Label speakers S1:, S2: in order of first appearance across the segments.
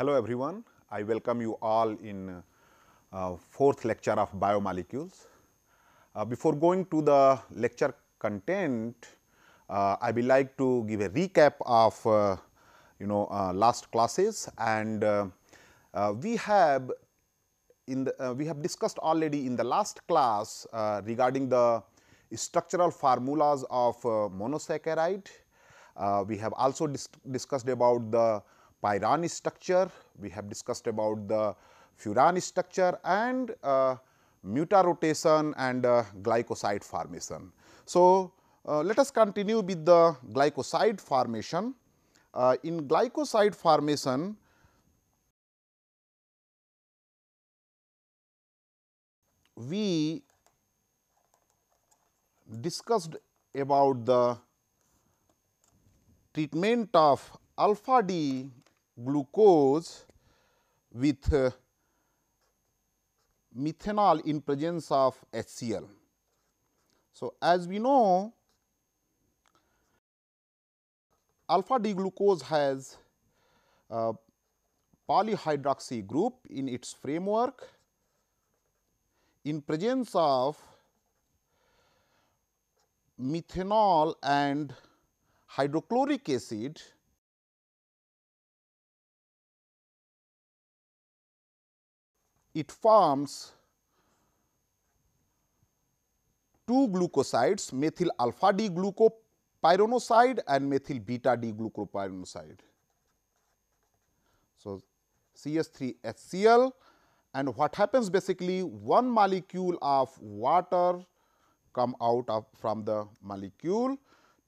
S1: Hello everyone, I welcome you all in uh, fourth lecture of biomolecules. Uh, before going to the lecture content, uh, I will like to give a recap of uh, you know uh, last classes and uh, we have in the we have discussed already in the last class regarding the structural formulas of monosaccharide. we have also dis discussed about the pyran structure, we have discussed about the furan structure and uh, mutarotation and uh, glycoside formation. So, uh, let us continue with the glycoside formation. Uh, in glycoside formation, we discussed about the treatment of alpha D glucose with uh, methanol in presence of HCl. So, as we know alpha D glucose has a polyhydroxy group in its framework in presence of methanol and hydrochloric acid it forms two glucosides methyl alpha D glucopyranoside and methyl beta D glucopyranoside. So, CH3 HCl and what happens basically one molecule of water come out of from the molecule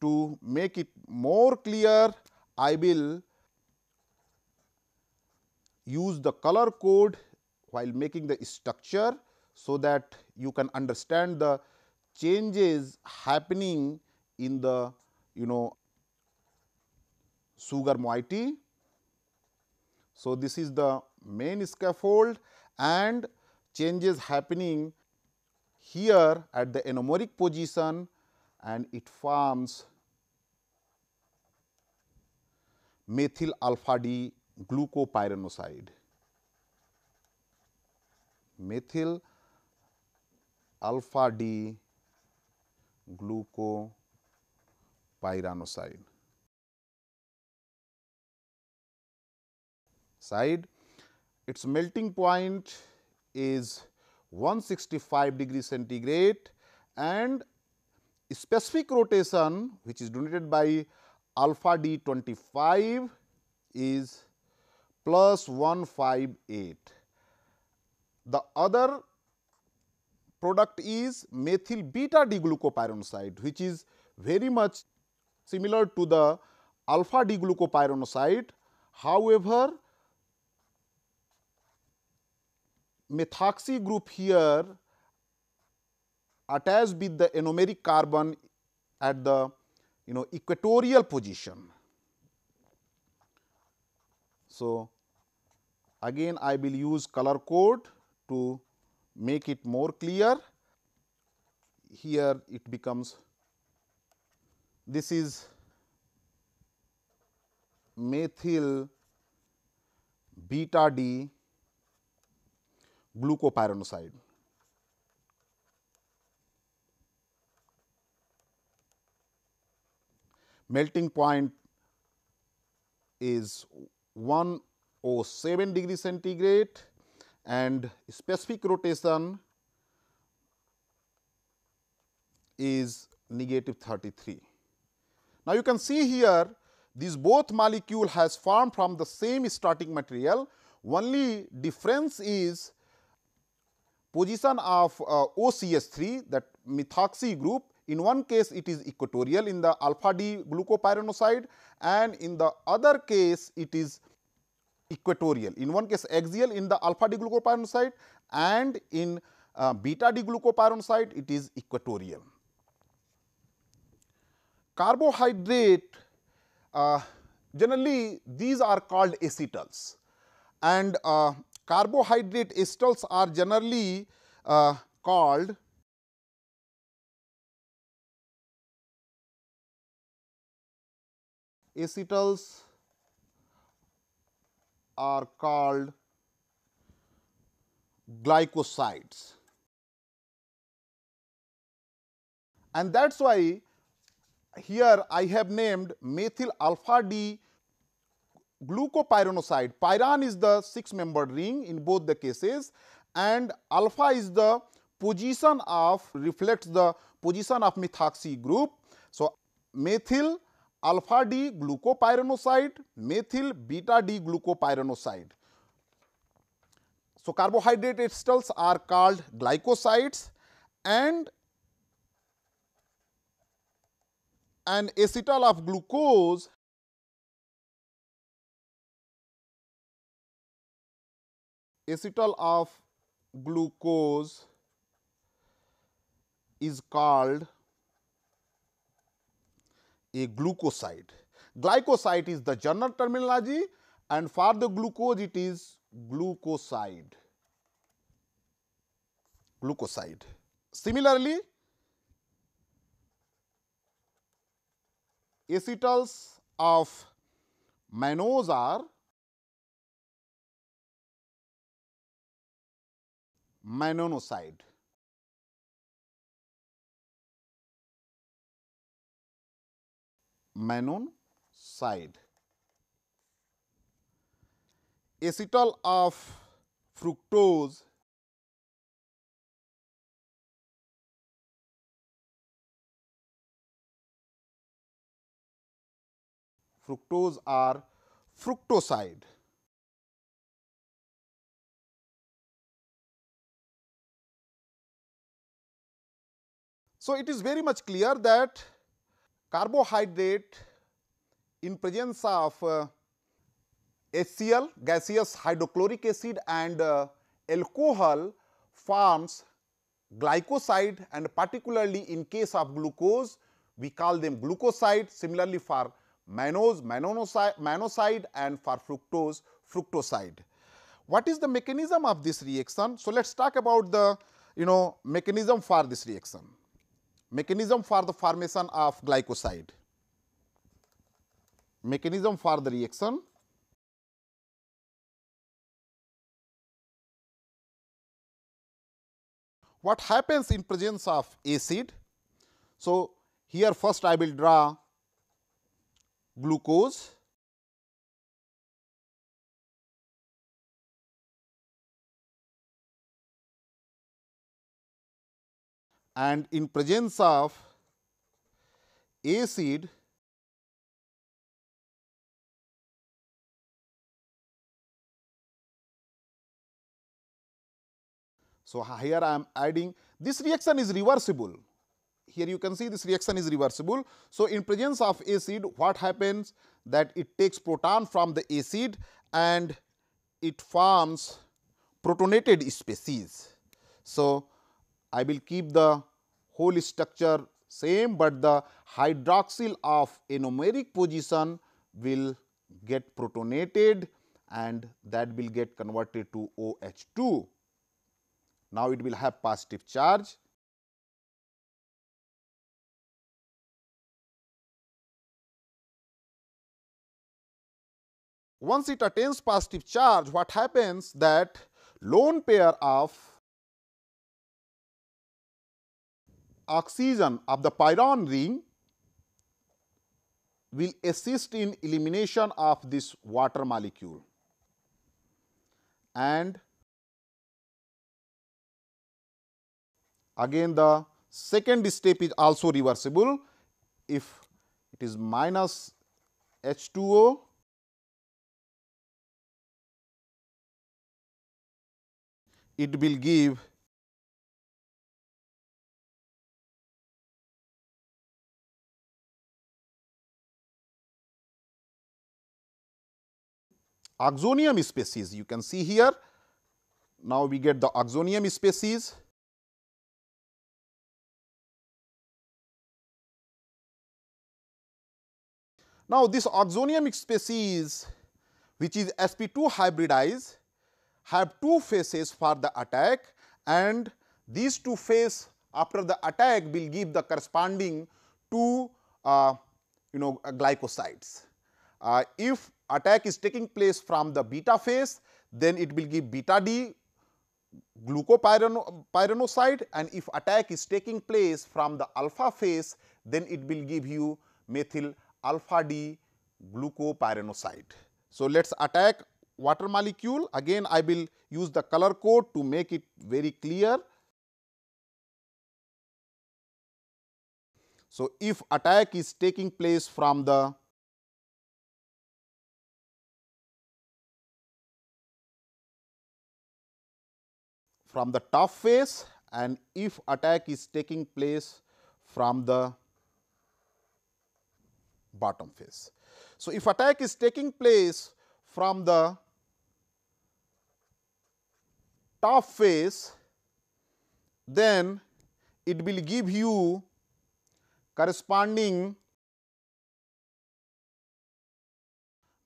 S1: to make it more clear I will use the color code while making the structure so that you can understand the changes happening in the you know sugar moiety. So, this is the main scaffold and changes happening here at the anomeric position and it forms methyl alpha D glucopyranoside methyl alpha D glucopyranoside. Side its melting point is 165 degree centigrade and specific rotation which is denoted by alpha D 25 is plus 158 the other product is methyl beta D-glucopyranoside, which is very much similar to the alpha D-glucopyranoside. However, methoxy group here attached with the anomeric carbon at the you know equatorial position. So, again I will use color code to make it more clear, here it becomes this is methyl beta D glucopyranoside. Melting point is 107 degree centigrade and specific rotation is negative 33. Now, you can see here these both molecule has formed from the same starting material only difference is position of uh, OCH3 that methoxy group in one case it is equatorial in the alpha D glucopyranoside and in the other case it is equatorial. In one case axial in the alpha D glucopyranoside and in uh, beta D glucopyranoside it is equatorial. Carbohydrate uh, generally these are called acetals and uh, carbohydrate acetals are generally uh, called acetals are called glycosides. And that is why here I have named methyl alpha D glucopyranoside. Pyran is the 6 membered ring in both the cases and alpha is the position of reflects the position of methoxy group. So, methyl alpha D glucopyranoside, methyl beta D glucopyranoside. So, carbohydrate esters are called glycosides and an acetal of glucose acetal of glucose is called a glucoside. Glycoside is the general terminology and for the glucose it is glucoside. Glucoside. Similarly, acetals of mannose are mannonoside. Mannonoside. Acetal of fructose fructose are fructoside. So, it is very much clear that carbohydrate in presence of uh, HCl gaseous hydrochloric acid and uh, alcohol forms glycoside and particularly in case of glucose we call them glucoside similarly for mannose mannoside and for fructose fructoside. What is the mechanism of this reaction? So, let us talk about the you know mechanism for this reaction mechanism for the formation of glycoside. Mechanism for the reaction what happens in presence of acid. So, here first I will draw glucose and in presence of acid So, here I am adding this reaction is reversible here you can see this reaction is reversible. So, in presence of acid what happens that it takes proton from the acid and it forms protonated species. So, I will keep the whole structure same, but the hydroxyl of anomeric position will get protonated and that will get converted to OH2. Now, it will have positive charge. Once it attains positive charge, what happens that lone pair of oxygen of the pyran ring will assist in elimination of this water molecule. And again the second step is also reversible. If it is minus H2O it will give oxonium species you can see here. Now, we get the oxonium species. Now, this oxonium species which is sp2 hybridized have two phases for the attack and these two phases after the attack will give the corresponding two uh, you know glycosides. Uh, if attack is taking place from the beta phase, then it will give beta D glucopyranoside and if attack is taking place from the alpha phase, then it will give you methyl alpha D glucopyranoside. So, let us attack water molecule again I will use the color code to make it very clear. So, if attack is taking place from the from the top face and if attack is taking place from the bottom face. So, if attack is taking place from the top face, then it will give you corresponding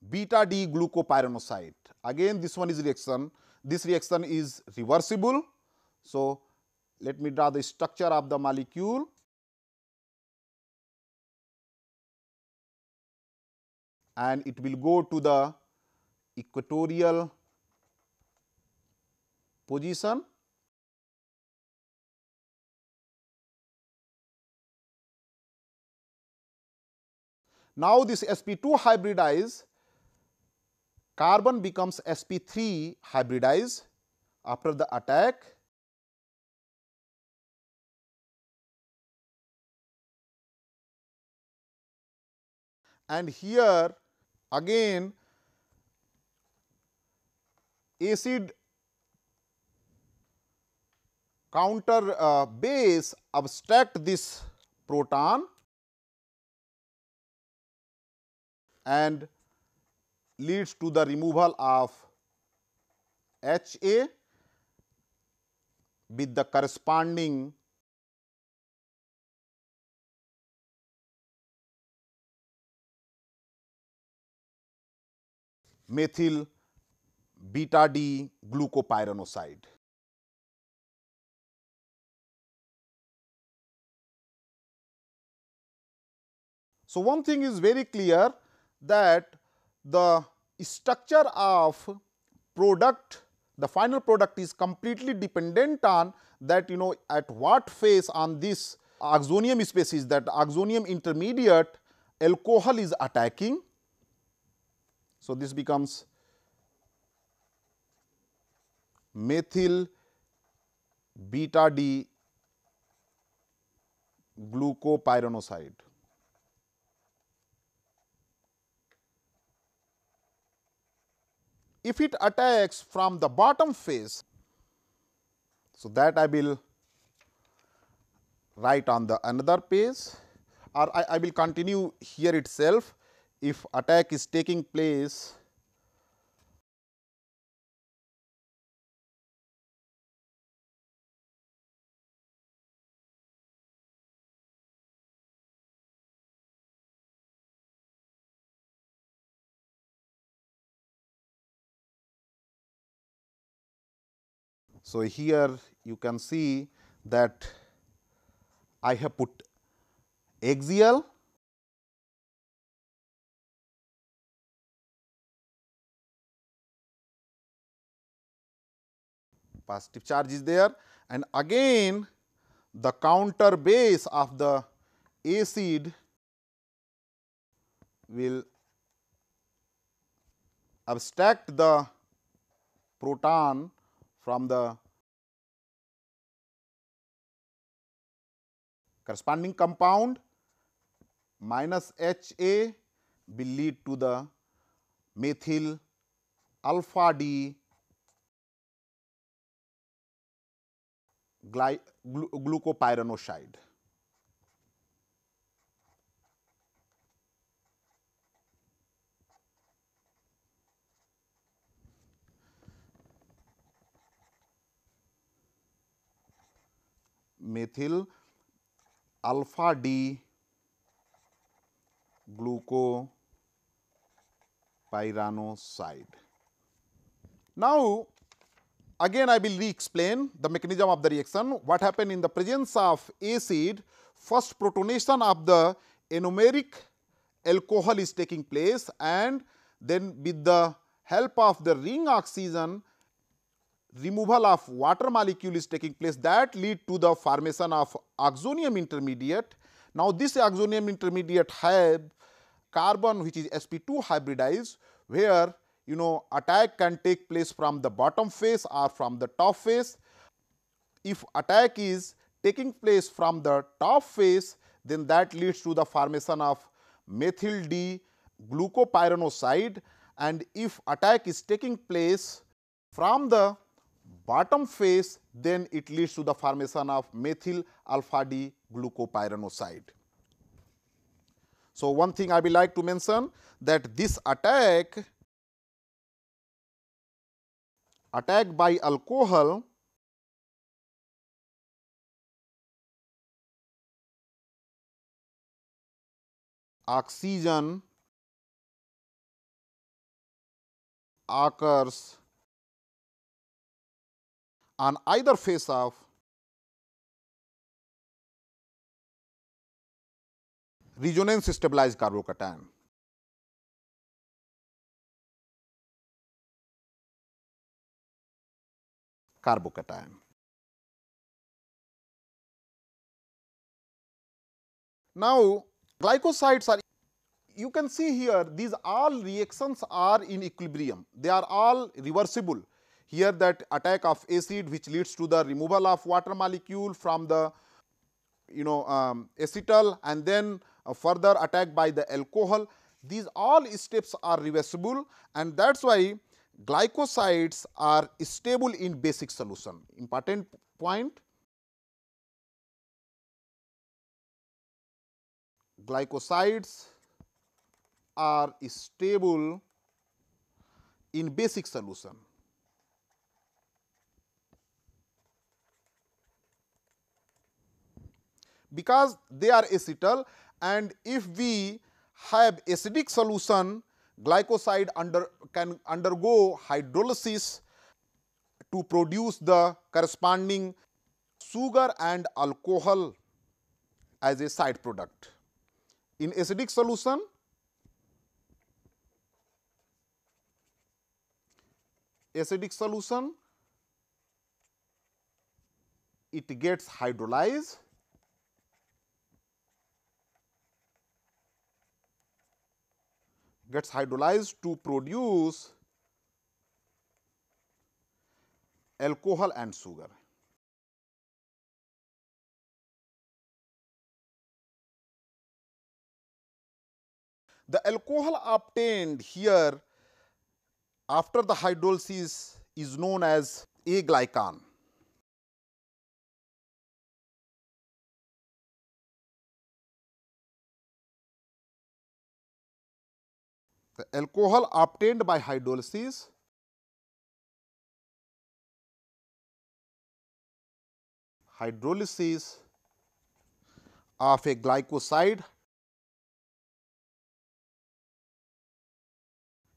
S1: beta D glucopyranoside. Again this one is reaction, this reaction is reversible. So, let me draw the structure of the molecule. and it will go to the equatorial position Now, this sp2 hybridize carbon becomes sp3 hybridized after the attack. And here again acid counter uh, base abstract this proton. And leads to the removal of H A with the corresponding methyl beta D glucopyranoside. So, one thing is very clear that the structure of product the final product is completely dependent on that you know at what phase on this oxonium species that oxonium intermediate alcohol is attacking so, this becomes methyl beta D glucopyranoside. If it attacks from the bottom face, so that I will write on the another page or I, I will continue here itself. If attack is taking place So, here you can see that I have put axial positive charge is there and again the counter base of the acid will abstract the proton from the corresponding compound minus H A will lead to the methyl alpha D glucopyranoside. Methyl alpha D glucopyranoside. Now, Again I will re-explain the mechanism of the reaction. What happened in the presence of acid, first protonation of the anomeric alcohol is taking place and then with the help of the ring oxygen removal of water molecule is taking place that lead to the formation of oxonium intermediate. Now, this oxonium intermediate have carbon which is sp2 hybridized where you know attack can take place from the bottom face or from the top face. If attack is taking place from the top face then that leads to the formation of methyl D glucopyranoside and if attack is taking place from the bottom face then it leads to the formation of methyl alpha D glucopyranoside. So, one thing I will like to mention that this attack attack by alcohol oxygen occurs on either face of resonance stabilized carbocation. carbocation. Now, glycosides are you can see here these all reactions are in equilibrium they are all reversible here that attack of acid which leads to the removal of water molecule from the you know um, acetal and then further attack by the alcohol. These all steps are reversible and that is why glycosides are stable in basic solution. Important point glycosides are stable in basic solution. Because they are acetal and if we have acidic solution glycoside under can undergo hydrolysis to produce the corresponding sugar and alcohol as a side product. In acidic solution acidic solution it gets hydrolyzed gets hydrolyzed to produce alcohol and sugar. The alcohol obtained here after the hydrolysis is known as aglycone. The alcohol obtained by hydrolysis hydrolysis of a glycoside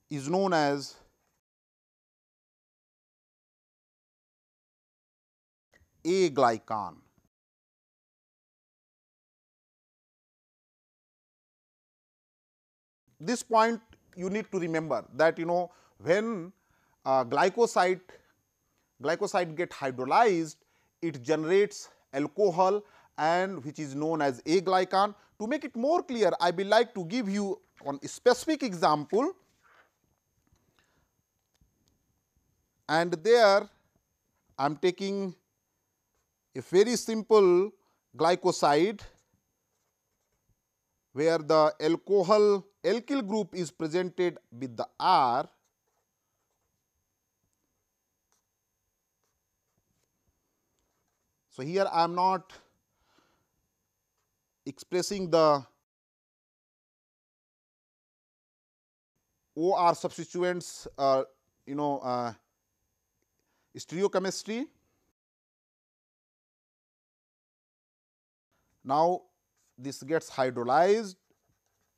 S1: is known as aglycone. This point you need to remember that you know when uh, glycoside glycoside get hydrolyzed it generates alcohol and which is known as aglycone. To make it more clear I will like to give you one specific example and there I am taking a very simple glycoside where the alcohol alkyl group is presented with the R So, here I am not expressing the OR substituents uh, you know uh, stereochemistry. Now, this gets hydrolyzed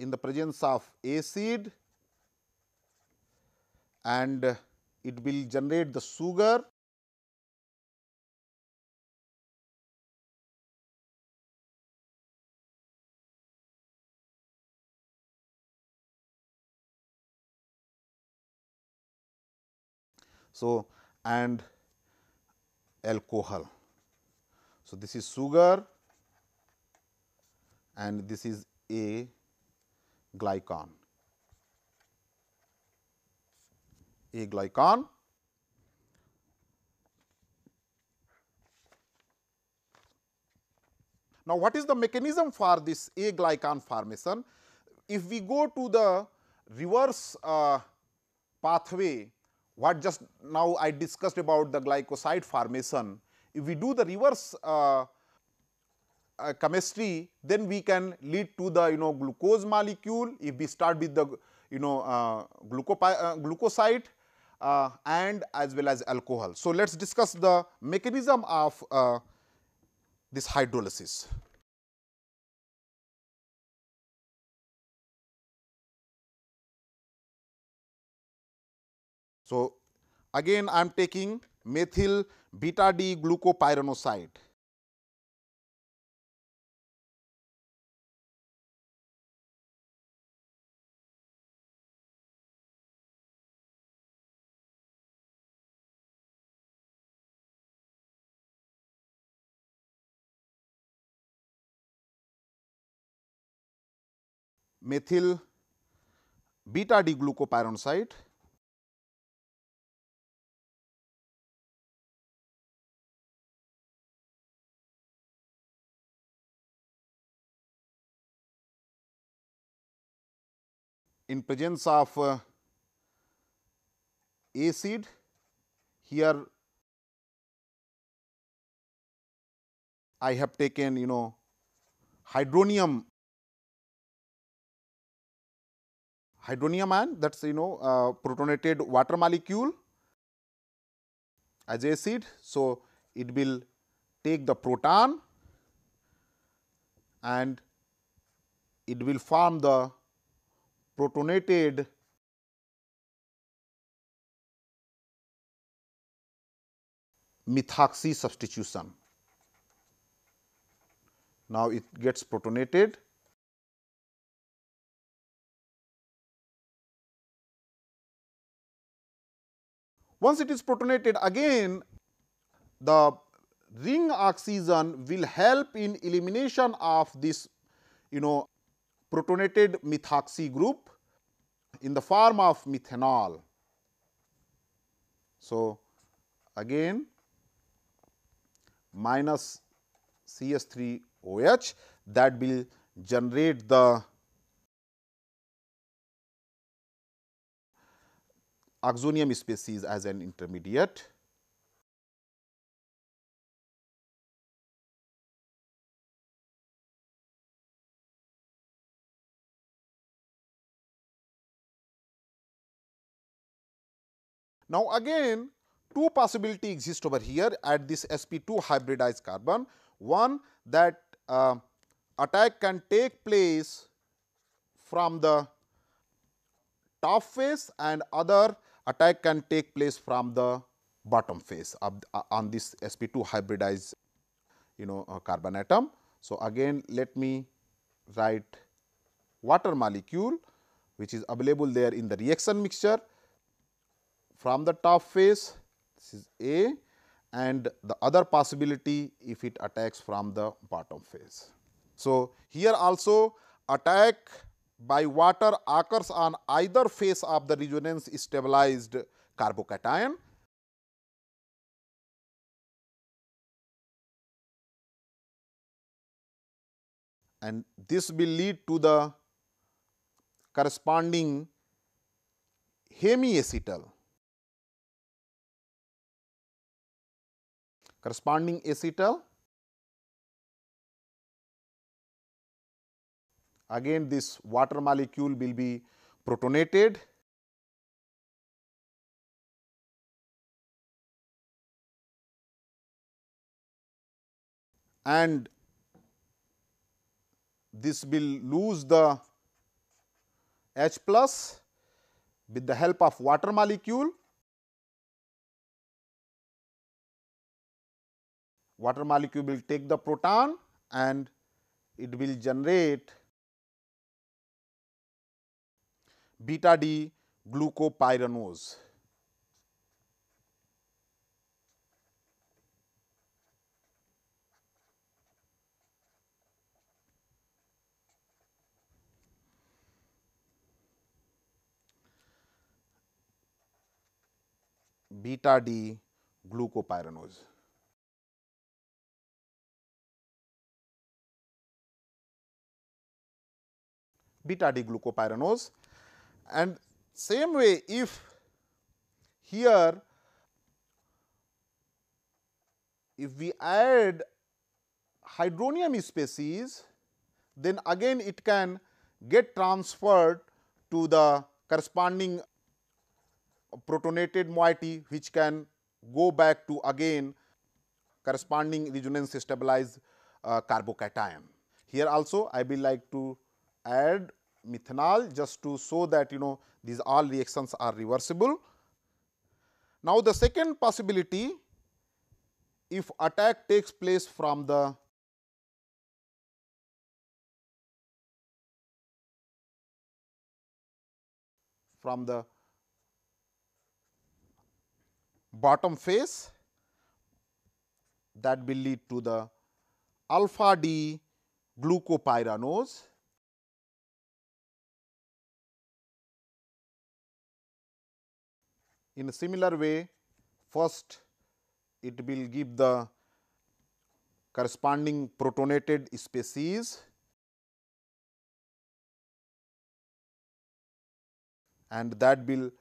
S1: in the presence of acid and it will generate the sugar So, and alcohol. So, this is sugar and this is a glycone. A glycan Now, what is the mechanism for this aglycone formation? If we go to the reverse uh, pathway, what just now I discussed about the glycoside formation, if we do the reverse uh, uh, chemistry, then we can lead to the you know glucose molecule if we start with the you know uh, uh glucoside uh, and as well as alcohol. So, let us discuss the mechanism of uh, this hydrolysis. So, again I am taking methyl beta D glucopyranoside. Methyl beta D glucopyranoside in presence of uh, acid here I have taken you know hydronium hydronium ion that is you know uh, protonated water molecule as acid. So, it will take the proton and it will form the protonated methoxy substitution. Now, it gets protonated Once it is protonated again the ring oxygen will help in elimination of this you know protonated methoxy group in the form of methanol. So, again minus C S 3 OH that will generate the oxonium species as an intermediate. Now, again two possibility exist over here at this sp2 hybridized carbon. One that uh, attack can take place from the top face and other attack can take place from the bottom face of, uh, on this sp2 hybridized you know uh, carbon atom. So, again let me write water molecule which is available there in the reaction mixture from the top face this is A and the other possibility if it attacks from the bottom face. So, here also attack by water occurs on either face of the resonance stabilized carbocation. And this will lead to the corresponding hemiacetal. Corresponding acetal again this water molecule will be protonated and this will lose the H plus with the help of water molecule. Water molecule will take the proton and it will generate beta D glucopyranose. beta D glucopyranose. beta D glucopyranose and same way if here if we add hydronium species then again it can get transferred to the corresponding protonated moiety which can go back to again corresponding resonance stabilized uh, carbocation. Here also I will like to add methanol just to show that you know these all reactions are reversible. Now, the second possibility if attack takes place from the from the bottom face that will lead to the alpha D glucopyranose. In a similar way, first it will give the corresponding protonated species. And that will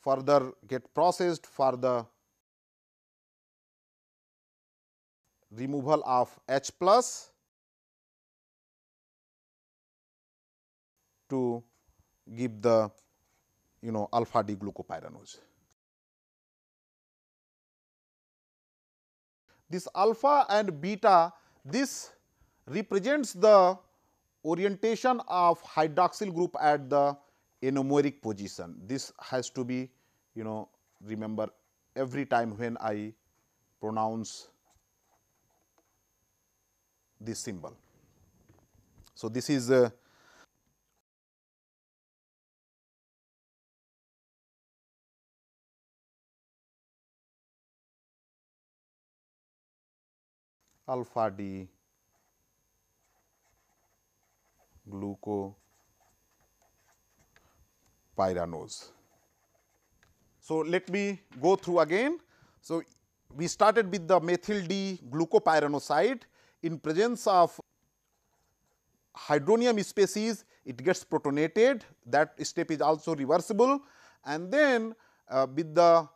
S1: further get processed for the removal of H plus to give the you know alpha D glucopyranose. This alpha and beta this represents the orientation of hydroxyl group at the anomeric position. This has to be you know remember every time when I pronounce this symbol. So, this is uh, alpha D gluco pyranose. So, let me go through again. So, we started with the methyl D glucopyranoside in presence of hydronium species it gets protonated that step is also reversible and then uh, with the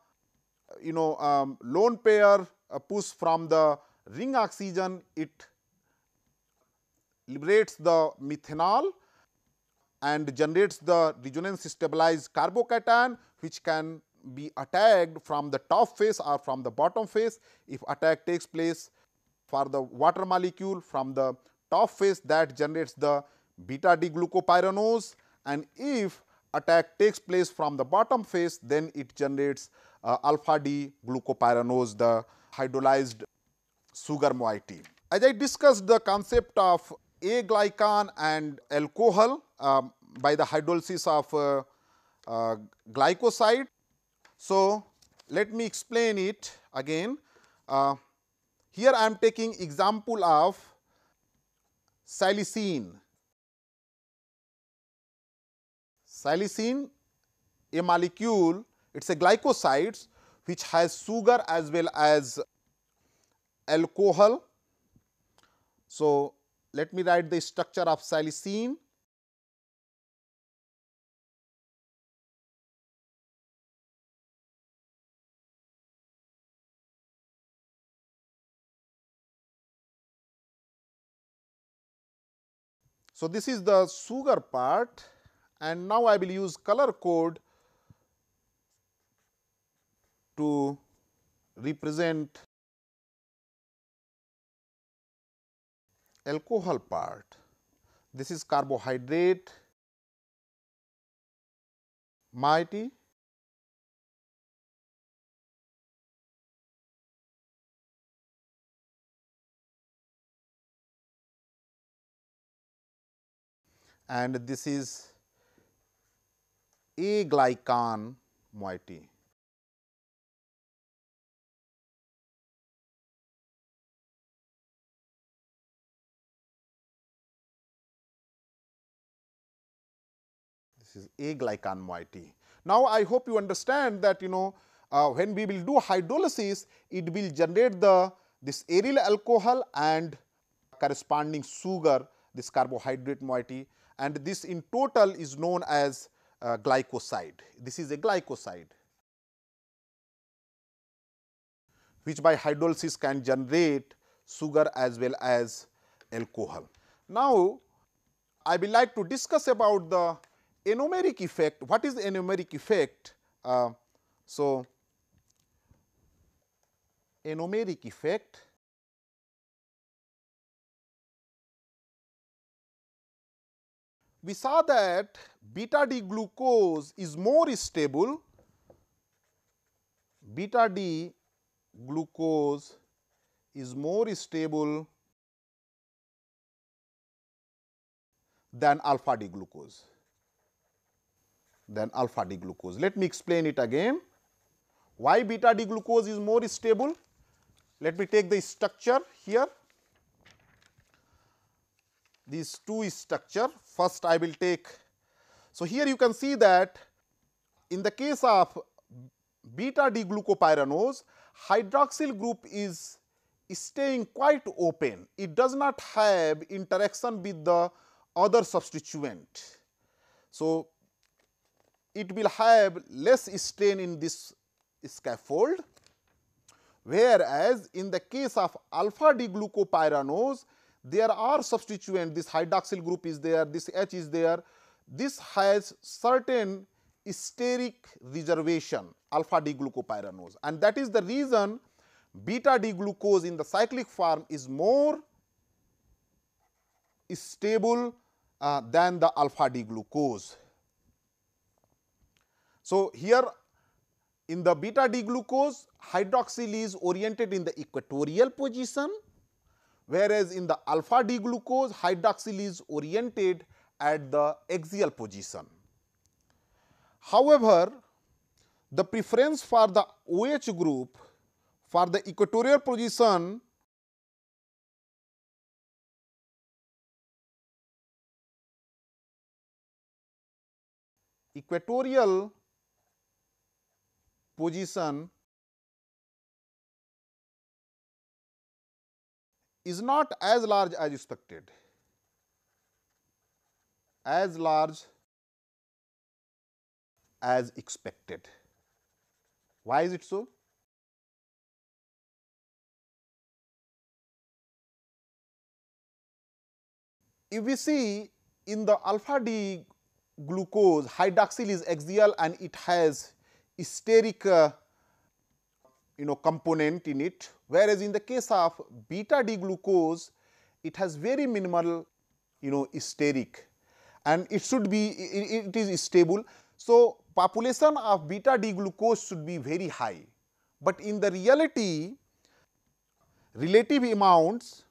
S1: you know um, lone pair uh, push from the ring oxygen it liberates the methanol and generates the resonance stabilized carbocation which can be attacked from the top face or from the bottom face. If attack takes place for the water molecule from the top face that generates the beta D glucopyranose and if attack takes place from the bottom face then it generates uh, alpha D glucopyranose the hydrolyzed sugar moiety. As I discussed the concept of aglycone and alcohol um, by the hydrolysis of uh, uh, glycoside. So, let me explain it again. Uh, here I am taking example of salicin. Salicin a molecule it is a glycoside which has sugar as well as alcohol. So, let me write the structure of salicin. So, this is the sugar part and now I will use color code to represent alcohol part. This is carbohydrate moiety and this is aglycone moiety. This is aglycone moiety. Now, I hope you understand that you know uh, when we will do hydrolysis, it will generate the this aryl alcohol and corresponding sugar, this carbohydrate moiety and this in total is known as uh, glycoside. This is a glycoside which by hydrolysis can generate sugar as well as alcohol. Now, I will like to discuss about the anomeric effect. What is the anomeric effect? Uh, so, anomeric effect we saw that beta D glucose is more stable, beta D glucose is more stable than alpha D glucose than alpha D glucose. Let me explain it again. Why beta D glucose is more stable? Let me take the structure here. These two structure. First, I will take. So, here you can see that in the case of beta D glucopyranose, hydroxyl group is staying quite open. It does not have interaction with the other substituent. So, it will have less strain in this scaffold, whereas in the case of alpha D glucopyranose, there are substituent this hydroxyl group is there, this H is there, this has certain steric reservation alpha D glucopyranose and that is the reason beta D glucose in the cyclic form is more stable uh, than the alpha D glucose. So, here in the beta D glucose hydroxyl is oriented in the equatorial position whereas in the alpha D glucose hydroxyl is oriented at the axial position. However, the preference for the OH group for the equatorial position equatorial position is not as large as expected, as large as expected. Why is it so? If we see in the alpha D glucose hydroxyl is axial and it has steric uh, you know component in it whereas in the case of beta D glucose it has very minimal you know steric and it should be it, it is stable. So, population of beta D glucose should be very high, but in the reality relative amounts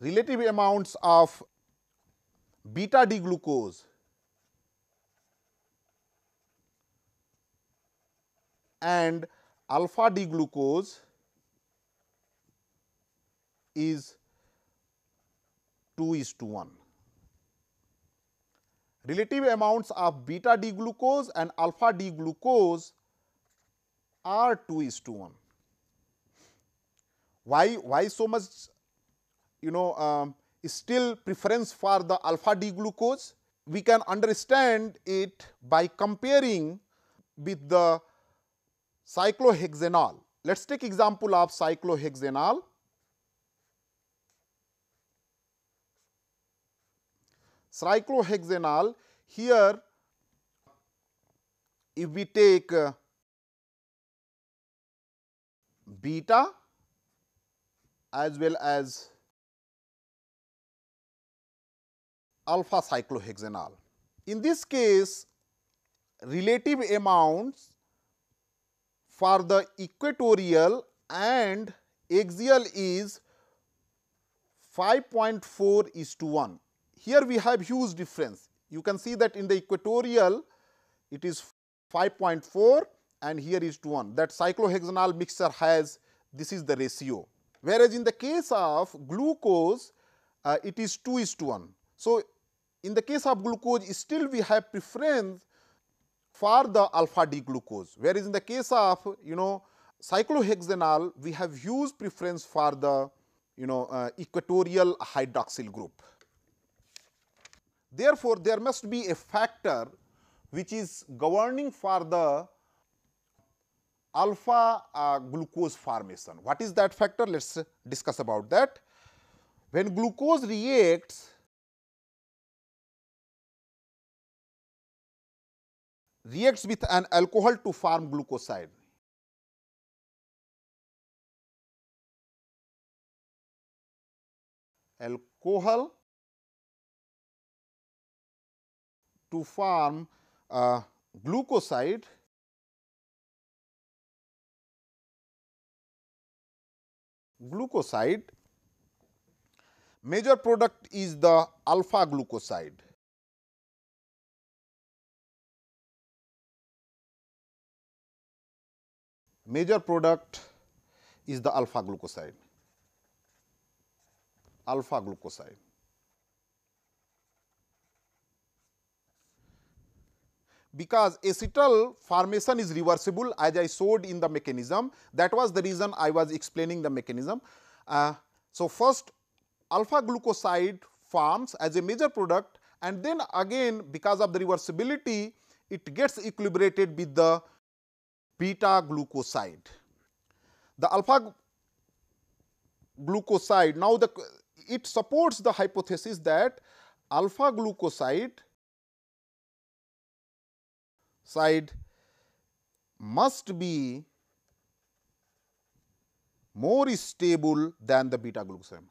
S1: relative amounts of beta D glucose and alpha D glucose is 2 is to 1. Relative amounts of beta D glucose and alpha D glucose are 2 is to 1. Why, why so much you know um, still preference for the alpha D glucose? We can understand it by comparing with the cyclohexanol. Let us take example of cyclohexanol. Cyclohexanol here if we take uh, beta as well as alpha cyclohexanol. In this case relative amounts for the equatorial and axial is 5.4 is to 1. Here we have huge difference. You can see that in the equatorial it is 5.4 and here is to 1 that cyclohexanol mixture has this is the ratio. Whereas, in the case of glucose uh, it is 2 is to 1. So, in the case of glucose still we have preference for the alpha D glucose, whereas in the case of you know cyclohexanol we have huge preference for the you know uh, equatorial hydroxyl group. Therefore, there must be a factor which is governing for the alpha uh, glucose formation. What is that factor? Let us discuss about that. When glucose reacts reacts with an alcohol to form glucoside. Alcohol to form uh, glucoside glucoside major product is the alpha glucoside major product is the alpha glucoside alpha glucoside because acetal formation is reversible as I showed in the mechanism that was the reason I was explaining the mechanism. Uh, so, first alpha glucoside forms as a major product and then again because of the reversibility it gets equilibrated with the beta glucoside. The alpha glucoside now the it supports the hypothesis that alpha glucoside side must be more stable than the beta glucoside.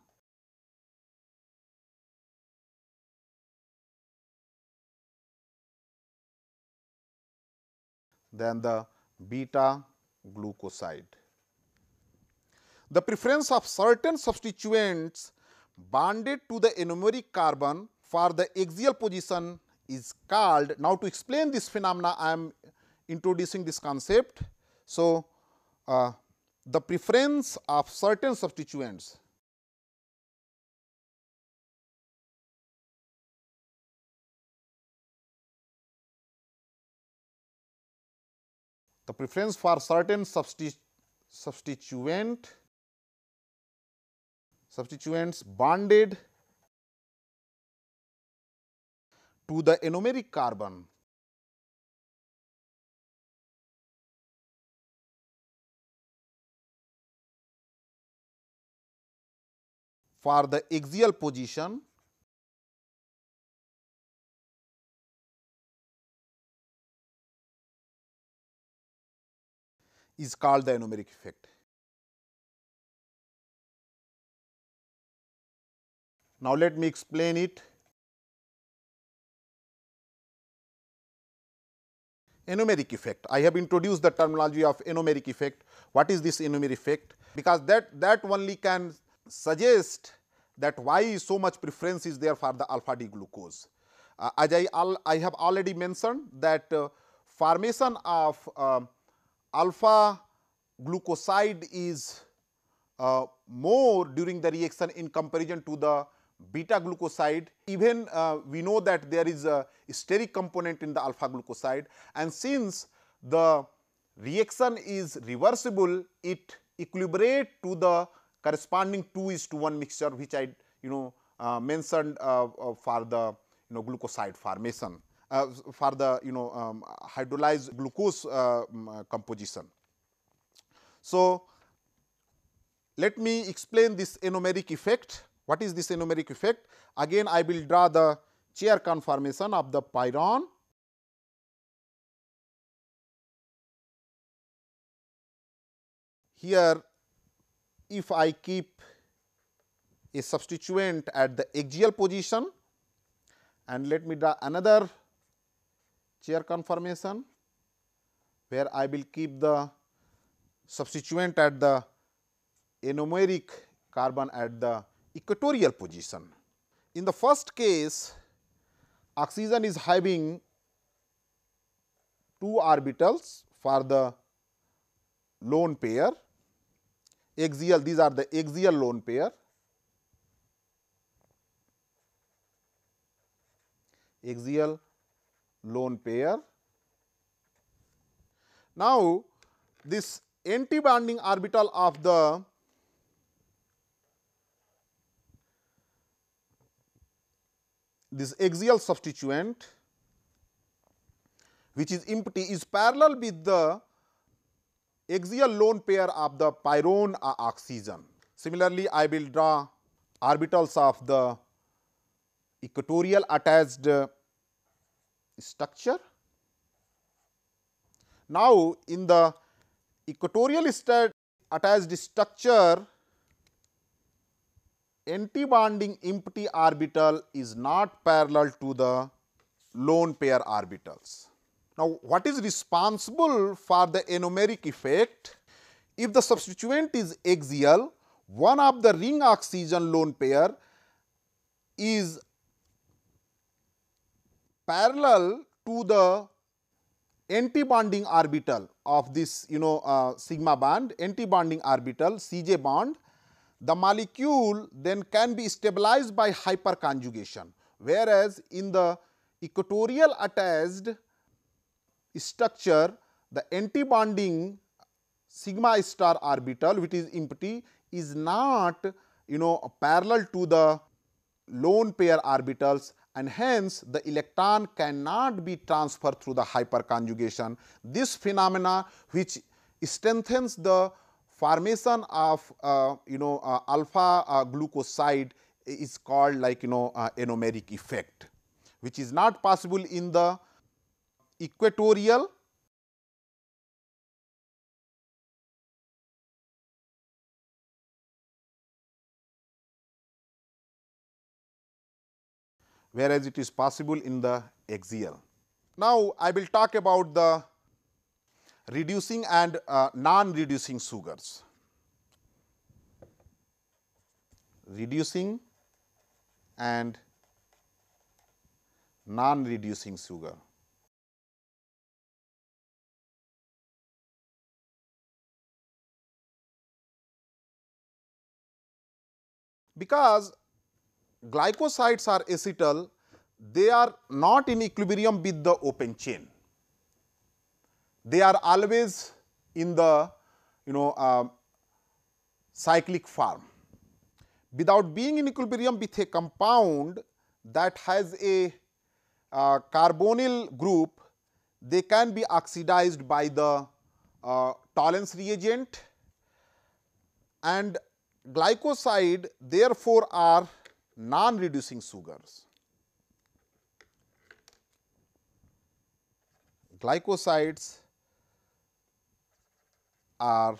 S1: than the beta glucoside. The preference of certain substituents bonded to the anomeric carbon for the axial position is called now to explain this phenomena I am introducing this concept. So, uh, the preference of certain substituents the preference for certain substi substituent substituents bonded to the anomeric carbon. For the axial position is called the anomeric effect. Now, let me explain it. Anomeric effect. I have introduced the terminology of anomeric effect. What is this anomeric effect? Because that, that only can suggest that why so much preference is there for the alpha D glucose. Uh, as I, al I have already mentioned that uh, formation of uh, alpha glucoside is uh, more during the reaction in comparison to the beta glucoside. Even uh, we know that there is a steric component in the alpha glucoside and since the reaction is reversible, it equilibrate to the corresponding 2 is to 1 mixture which I you know uh, mentioned uh, uh, for the you know glucoside formation uh, for the you know um, hydrolyzed glucose uh, um, composition. So, let me explain this anomeric effect. What is this anomeric effect? Again I will draw the chair conformation of the pyran. Here if I keep a substituent at the axial position and let me draw another chair conformation where I will keep the substituent at the anomeric carbon at the equatorial position. In the first case oxygen is having two orbitals for the lone pair axial these are the axial lone pair axial lone pair. Now, this anti-bonding orbital of the this axial substituent which is empty is parallel with the axial lone pair of the pyran oxygen. Similarly, I will draw orbitals of the equatorial attached structure. Now, in the equatorial attached structure, anti-bonding empty orbital is not parallel to the lone pair orbitals. Now, what is responsible for the anomeric effect? If the substituent is axial, one of the ring oxygen lone pair is parallel to the anti-bonding orbital of this you know uh, sigma bond anti-bonding orbital CJ bond the molecule then can be stabilized by hyperconjugation. Whereas in the equatorial attached structure the anti-bonding sigma star orbital which is empty is not you know parallel to the lone pair orbitals and hence the electron cannot be transferred through the hyperconjugation. This phenomena which strengthens the formation of uh, you know uh, alpha uh, glucoside is called like you know uh, anomeric effect which is not possible in the equatorial whereas it is possible in the axial. Now, I will talk about the reducing and uh, non-reducing sugars. Reducing and non-reducing sugar. Because glycosides are acetal, they are not in equilibrium with the open chain. They are always in the you know uh, cyclic form. Without being in equilibrium with a compound that has a uh, carbonyl group, they can be oxidized by the uh, Tollens reagent and glycoside therefore are non-reducing sugars. Glycosides are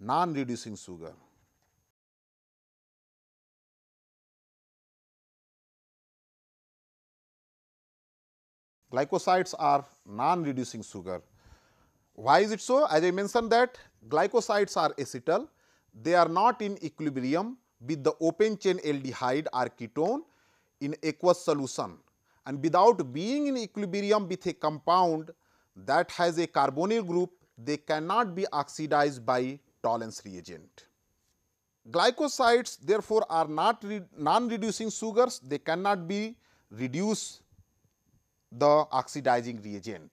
S1: non-reducing sugar. Glycosides are non-reducing sugar. Why is it so? As I mentioned that glycosides are acetal, they are not in equilibrium with the open chain aldehyde or ketone in aqueous solution and without being in equilibrium with a compound that has a carbonyl group they cannot be oxidized by Tollens reagent. Glycosides therefore are not non-reducing sugars they cannot be reduce the oxidizing reagent.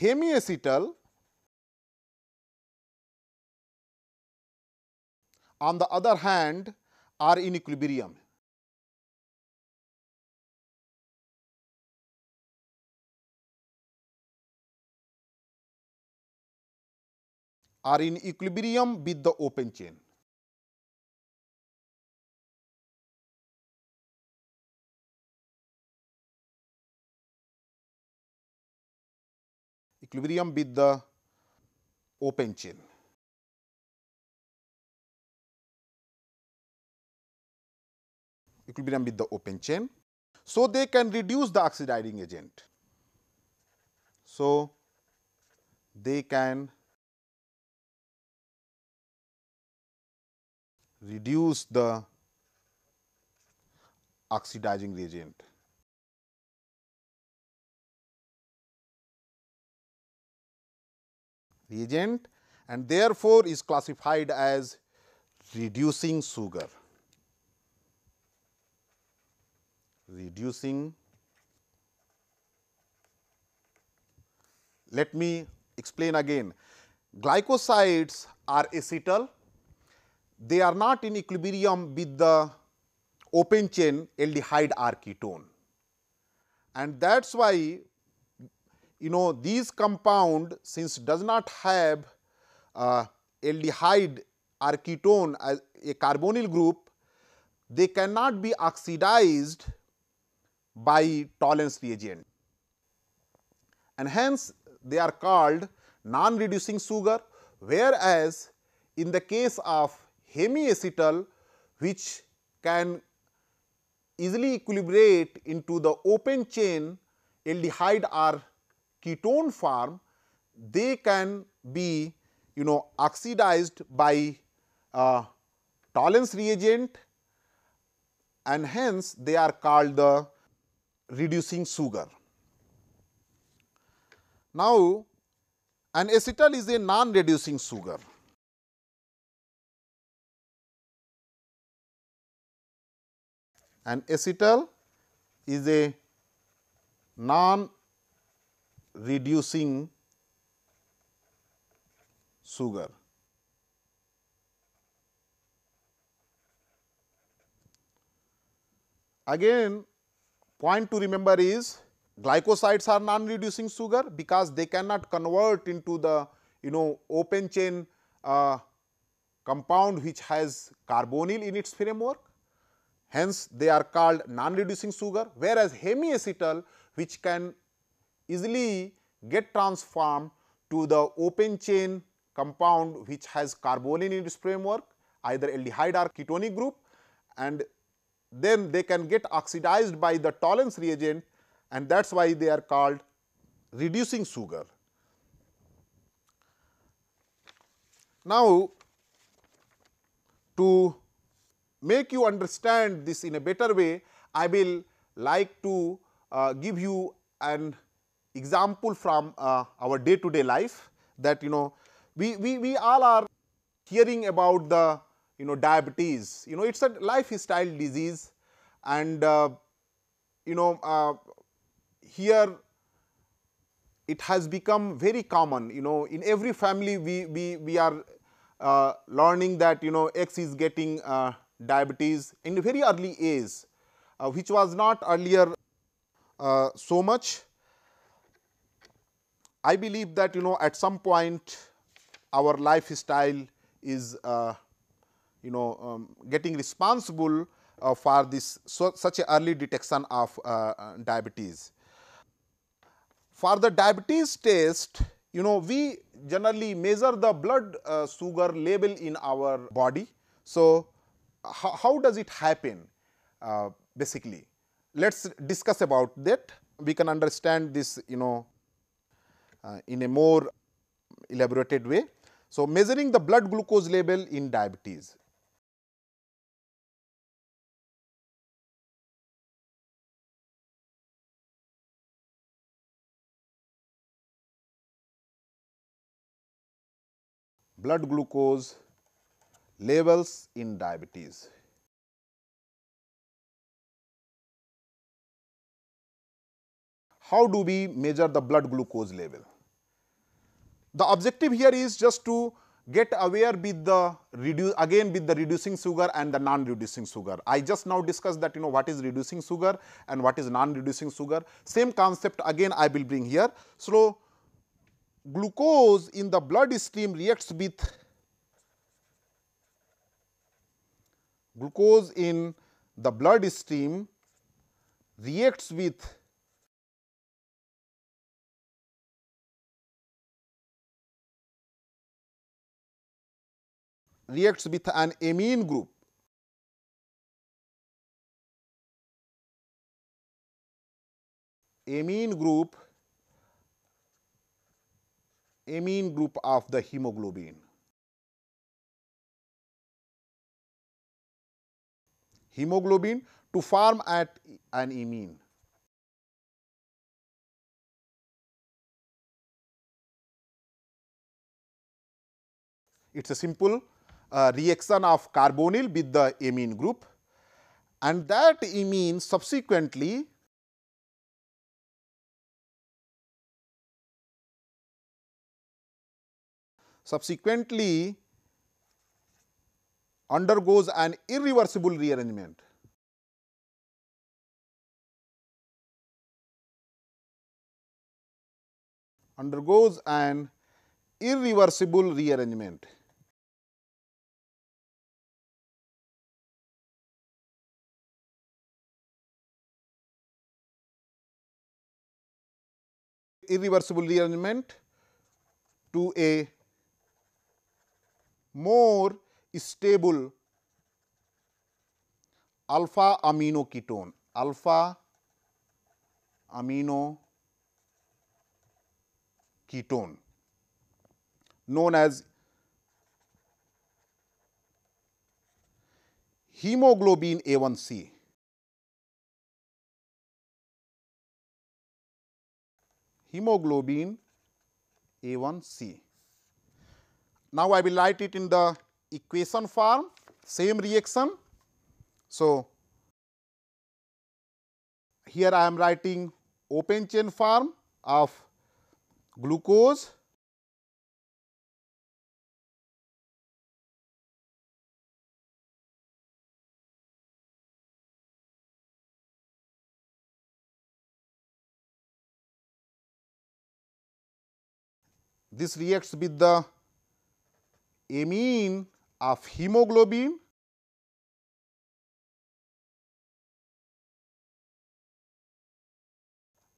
S1: Hemiacetal on the other hand are in equilibrium. are in equilibrium with the open chain. Equilibrium with the open chain. Equilibrium with the open chain. So, they can reduce the oxidizing agent. So, they can reduce the oxidizing reagent. reagent and therefore, is classified as reducing sugar. Reducing. Let me explain again. Glycosides are acetal. They are not in equilibrium with the open chain aldehyde R ketone and that is why you know these compound since does not have uh, aldehyde or ketone as a carbonyl group they cannot be oxidized by Tollens reagent. And hence they are called non reducing sugar whereas in the case of hemiacetal which can easily equilibrate into the open chain aldehyde or ketone form, they can be you know oxidized by uh, Tollens reagent. And hence they are called the reducing sugar. Now, an acetal is a non reducing sugar. and acetal is a non reducing sugar. Again point to remember is glycosides are non reducing sugar because they cannot convert into the you know open chain uh, compound which has carbonyl in its framework. Hence, they are called non-reducing sugar, whereas hemiacetal which can easily get transformed to the open chain compound which has carbonyl in its framework either aldehyde or ketonic group and then they can get oxidized by the Tollens reagent and that is why they are called reducing sugar. Now, to make you understand this in a better way, I will like to uh, give you an example from uh, our day to day life that you know we, we, we all are hearing about the you know diabetes, you know it is a lifestyle disease. And uh, you know uh, here it has become very common. You know in every family we, we, we are uh, learning that you know X is getting uh, diabetes in very early age, uh, which was not earlier uh, so much. I believe that you know at some point our lifestyle is you know um, getting responsible uh, for this so, such early detection of uh, uh, diabetes. For the diabetes test, you know we generally measure the blood sugar level in our body. So, how, how does it happen uh, basically? Let us discuss about that. We can understand this you know uh, in a more elaborated way. So, measuring the blood glucose level in diabetes. Blood glucose levels in diabetes. How do we measure the blood glucose level? The objective here is just to get aware with the reduce again with the reducing sugar and the non reducing sugar. I just now discussed that you know what is reducing sugar and what is non reducing sugar. Same concept again I will bring here. So, glucose in the blood stream reacts with glucose in the blood stream reacts with reacts with an amine group. Amine group amine group of the hemoglobin hemoglobin to form at an imine. It is a simple uh, reaction of carbonyl with the amine group and that imine subsequently subsequently undergoes an irreversible rearrangement. undergoes an irreversible rearrangement. irreversible rearrangement to a more stable alpha amino ketone, alpha amino ketone known as hemoglobin A1C. Hemoglobin A1C. Now, I will write it in the equation form same reaction. So, here I am writing open chain form of glucose this reacts with the amine of hemoglobin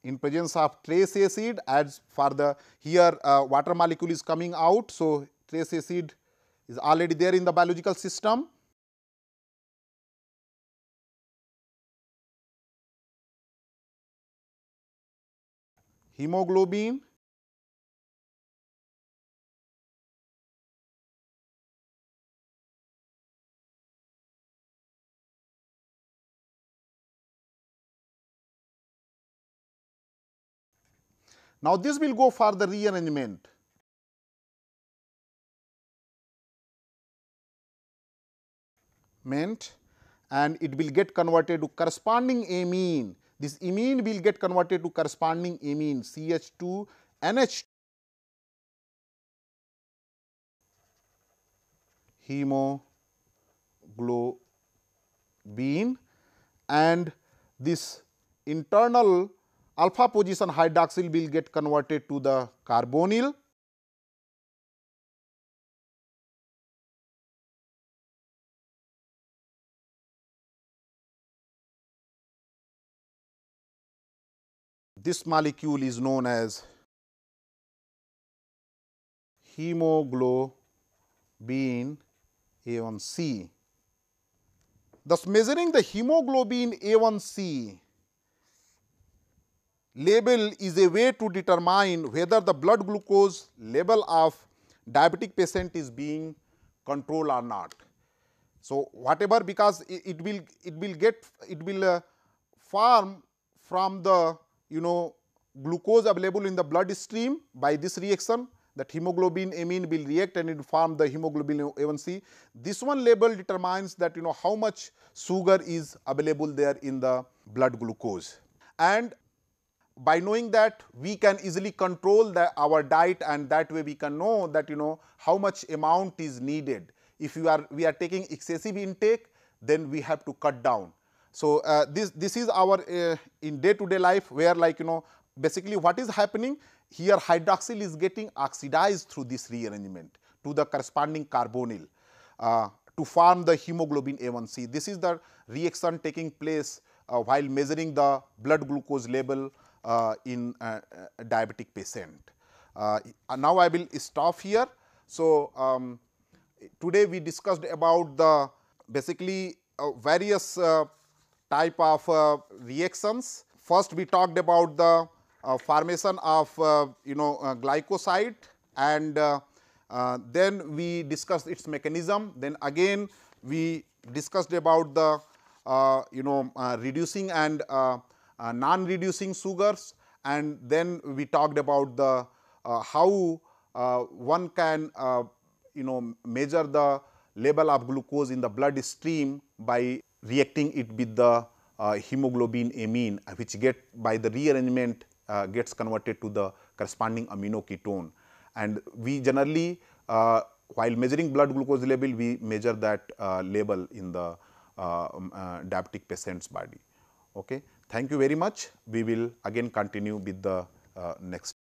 S1: in presence of trace acid as for the here uh, water molecule is coming out. So, trace acid is already there in the biological system. Hemoglobin Now, this will go for the rearrangement. meant and it will get converted to corresponding amine. This amine will get converted to corresponding amine CH2 NH hemoglobin and this internal alpha position hydroxyl will get converted to the carbonyl. This molecule is known as hemoglobin A1C. Thus, measuring the hemoglobin A1C label is a way to determine whether the blood glucose level of diabetic patient is being controlled or not. So, whatever because it, it will it will get it will uh, form from the you know glucose available in the blood stream by this reaction that hemoglobin amine will react and it will form the hemoglobin A1C. This one label determines that you know how much sugar is available there in the blood glucose. And by knowing that we can easily control the, our diet and that way we can know that you know how much amount is needed. If you are we are taking excessive intake then we have to cut down. So, uh, this this is our uh, in day to day life where like you know basically what is happening here hydroxyl is getting oxidized through this rearrangement to the corresponding carbonyl uh, to form the hemoglobin A1C. This is the reaction taking place uh, while measuring the blood glucose level in a, a diabetic patient. Uh, now, I will stop here. So, um, today we discussed about the basically uh, various uh, type of uh, reactions. First, we talked about the uh, formation of you know glycoside and then we discussed its mechanism. Then again we discussed about the you know reducing and uh, non-reducing sugars and then we talked about the uh, how uh, one can you know measure the level of glucose in the blood stream by reacting it with the uh, hemoglobin amine uh, which get by the rearrangement uh, gets converted to the corresponding amino ketone. And we generally uh, while measuring blood glucose level we measure that uh, level in the diabetic patient's body. Okay. Thank you very much. We will again continue with the uh, next